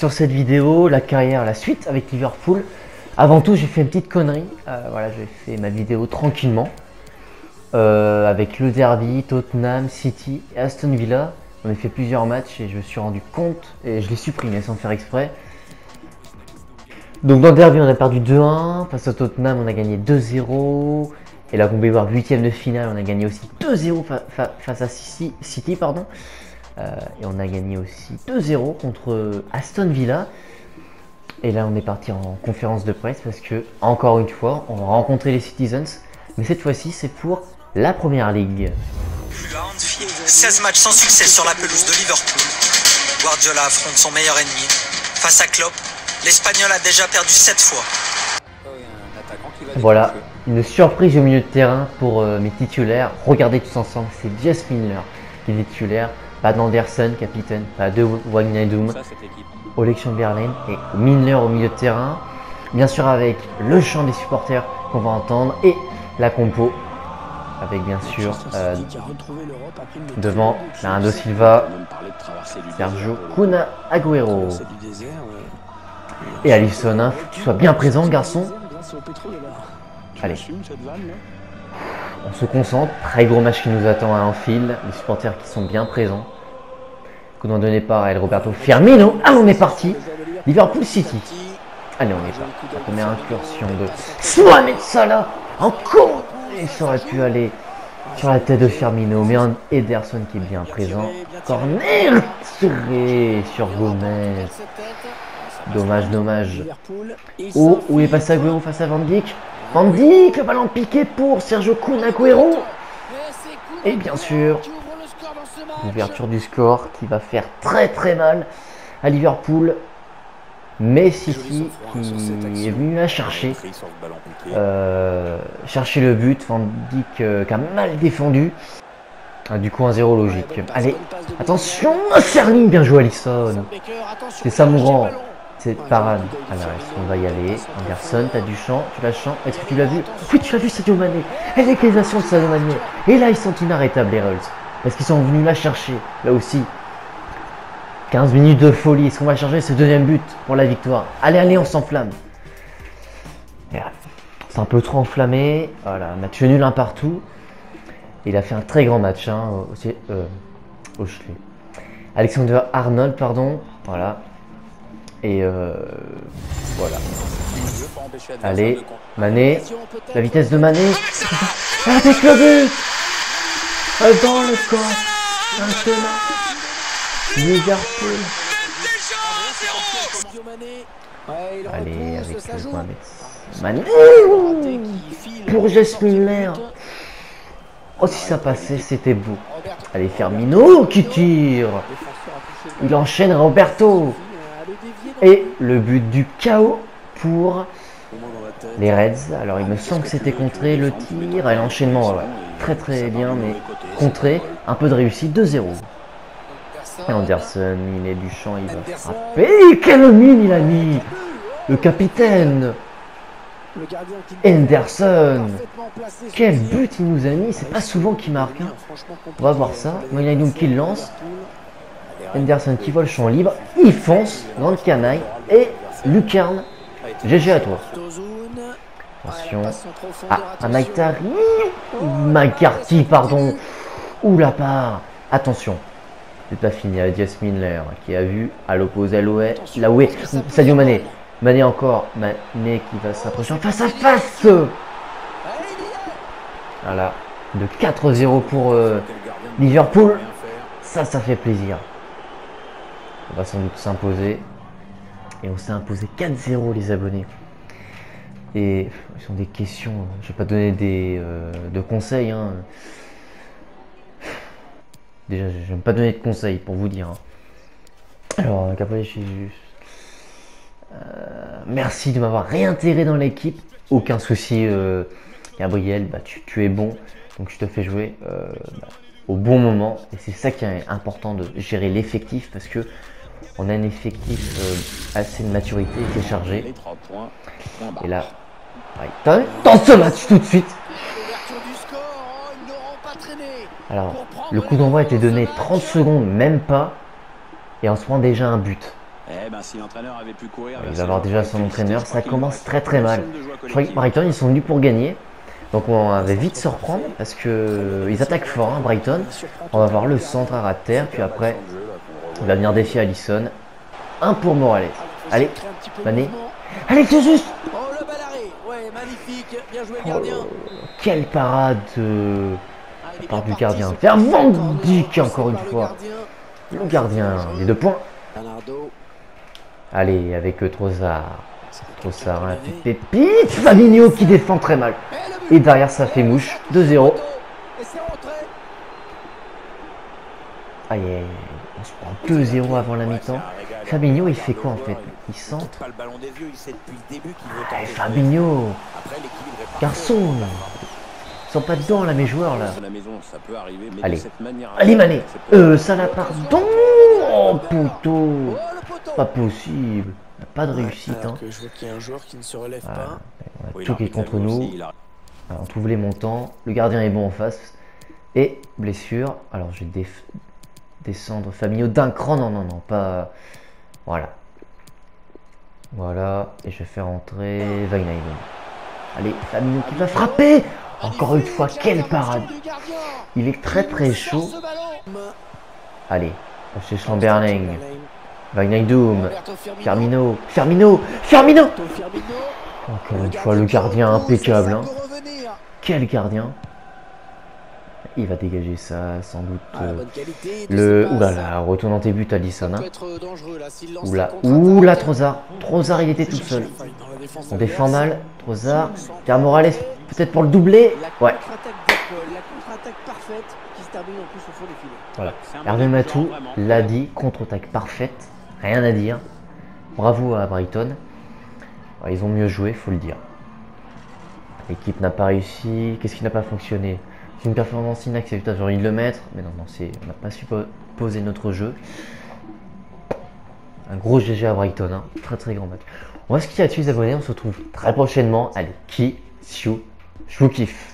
sur cette vidéo, la carrière, la suite avec Liverpool. Avant tout, j'ai fait une petite connerie. Euh, voilà, j'ai fait ma vidéo tranquillement. Euh, avec le derby, Tottenham, City et Aston Villa. On a fait plusieurs matchs et je me suis rendu compte et je l'ai supprimé sans faire exprès. Donc dans le derby, on a perdu 2-1. Face à Tottenham, on a gagné 2-0. Et là, on peut voir huitième de finale, on a gagné aussi 2-0 face à City. pardon. Euh, et on a gagné aussi 2-0 contre Aston Villa. Et là, on est parti en conférence de presse parce que, encore une fois, on va rencontrer les Citizens. Mais cette fois-ci, c'est pour la première ligue. 16 matchs sans succès sur la pelouse de Liverpool. Guardiola affronte son meilleur ennemi. Face à Klopp, l'Espagnol a déjà perdu 7 fois. Voilà, une surprise au milieu de terrain pour euh, mes titulaires. Regardez tous ensemble, c'est Jess Miller qui est titulaire. Pas d'Anderson, capitaine, pas de Wagnadum, Oleg Chamberlain et Miller au milieu de terrain. Bien sûr avec le chant des supporters qu'on va entendre et la compo avec bien sûr euh, devant Fernando Silva, Sergio Kuna Agüero et Alisson. Hein, faut que tu sois bien présent, garçon. Allez. On se concentre. Très gros match qui nous attend à fil. Les supporters qui sont bien présents. Coup d'en donné par El Roberto Firmino. Ah, on est parti. Liverpool City. Allez, on est parti. La première incursion de Mohamed Salah. Encore Et ça aurait pu aller sur la tête de Firmino. Mais un Ederson qui est bien présent. Corner tiré sur Gomez. Dommage, dommage. Oh, où est passé face à Van Dijk? Dijk, le ballon piqué pour Sergio Kun Agüero. Et bien sûr, l'ouverture du score qui va faire très très mal à Liverpool. Mais City qui est venu à chercher, euh, chercher le but. Van Dijk euh, qui a mal défendu. Ah, du coup, un 0 logique. Allez, attention, Serling, bien joué Alisson. C'est ça mon grand. C'est parade. Alors, on va y aller Anderson, t'as du champ, tu la champ. Est-ce que tu l'as vu Oui, tu l'as vu, Sadio Mané. Et l'éclisation de Sadio Mané. Et là, ils sont inarrêtables, les Rulls. Parce qu'ils sont venus la chercher, là aussi. 15 minutes de folie. Est-ce qu'on va chercher ce deuxième but pour la victoire? Allez, allez, on s'enflamme. C'est un peu trop enflammé. Voilà, match nul un partout. Il a fait un très grand match hein, aussi, euh, au Alexander Arnold, pardon. Voilà, et euh, voilà. Allez, Mané. La vitesse de Mané. Avec le but Dans le corps. Maintenant. Liverpool. Allez, avec le point Mané. Pour Jess Miller. Oh, si ça passait, c'était beau. Allez, Fermino qui tire. Il enchaîne Roberto. Et le but du chaos pour les Reds. Alors il me semble que c'était contré le tir et l'enchaînement. Très très bien, mais contré. Un peu de réussite, 2-0. Et Anderson, il est du champ, il va frapper. Quelle mine il a mis Le capitaine Anderson Quel but il nous a mis C'est pas souvent qu'il marque. Hein. On va voir ça. donc qui lance. Henderson qui vole champ libre, il fonce, grande canaille, et Lucarne, GG à toi. Attention. Ah, un Aitari. McCarthy, pardon. Ou la part. Attention. C'est pas fini à Dias Miller qui a vu à l'opposé à où est Sadio Mané. Mané encore. Mané qui va s'approcher en face à face. Voilà. De 4-0 pour euh, Liverpool. Ça, ça fait plaisir. On va sans doute s'imposer. Et on s'est imposé 4-0 les abonnés. Et ce sont des questions, je vais pas donner des, euh, de conseils. Hein. Déjà, je vais pas donner de conseils pour vous dire. Hein. Alors, Gabriel, euh, merci de m'avoir réintégré dans l'équipe. Aucun souci, euh, Gabriel, bah, tu, es bon. Donc je te fais jouer bah, au bon moment. Et c'est ça qui est important de gérer l'effectif parce que on a un effectif euh, assez de maturité qui est chargé. Et là, dans ce match tout de suite. Alors, le coup d'envoi a été donné 30 secondes, même pas. Et on se prend déjà un but. Eh ben, avait Il va avoir déjà son entraîneur, ça commence très très mal. Je crois que. Brighton, ils sont venus pour gagner. Donc on va vite se reprendre parce que ils attaquent fort, hein, Brighton. On va voir le centre à terre, puis après, il va venir défier Allison. Un pour Morales. Allez, Mané. Allez, Jesus Oh le arrêt, ouais, magnifique, bien joué le Oh, gardien. Quelle parade euh, Ah, bien du gardien. Vers Van Dijk, encore une par fois. gardien. Le gardien, les deux points. Allez, avec Trossard. Trossard, un petit pépite. Fabinho qui défend très mal. et derrière, ça fait mouche. 2-0. Et c'est rentré. Aïe, aïe, aïe. On se prend 2-0 avant la mi-temps. Fabinho, il fait quoi en fait? Il centre tenter. Fabinho. Garçon Ils sont pas dedans là, mes joueurs là. La ça Allez. de cette manière Allez, Mané Euh, Salah, pardon Oh, poteau Oh le poteau. Pas possible. Pas de réussite, hein. Alors que je vois qu'il y a un joueur qui ne se relève Ah, pas. on a Oui, tout qui est contre nous. aussi, il a- Alors, on trouve les montants. Le gardien est bon en face. Et blessure. Alors, je vais déf- descendre Fabinho d'un cran. Non, non, non, pas. Voilà. Voilà. Et je vais faire entrer Wijnaldum. Allez, Fabinho qui va frapper Encore une fois, quelle parade. Il est très très chaud. Allez, chez Chamberlain. Roberto Firmino. Firmino. Firmino. Encore une fois, le gardien impeccable. Hein. Quel gardien Il va dégager ça sans doute. Ah, la euh, qualité le. Oulala, retourne dans tes buts, Alisson. Ça Hein. Oula, oula, Trozard. Trozard, il était tout seul. On défend mal. Trozard. Pierre Morales, peut-être pour le doubler. La Ouais, contre-attaque d'épaule, la contre-attaque parfaite qui se termine en plus au fond des filets. voilà. Hervé Matou l'a dit, contre-attaque parfaite. Rien à dire. Bravo à Brighton. Ils ont mieux joué, faut le dire. L'équipe n'a pas réussi. Qu'est-ce qui n'a pas fonctionné? C'est une performance inacceptable. J'aurais envie de le mettre, mais non, non, on n'a pas su po- poser notre jeu. Un gros GG à Brighton, hein. très très grand match. On va se quitter là-dessus, les abonnés. On se retrouve très prochainement. Allez, siou, je vous kiffe.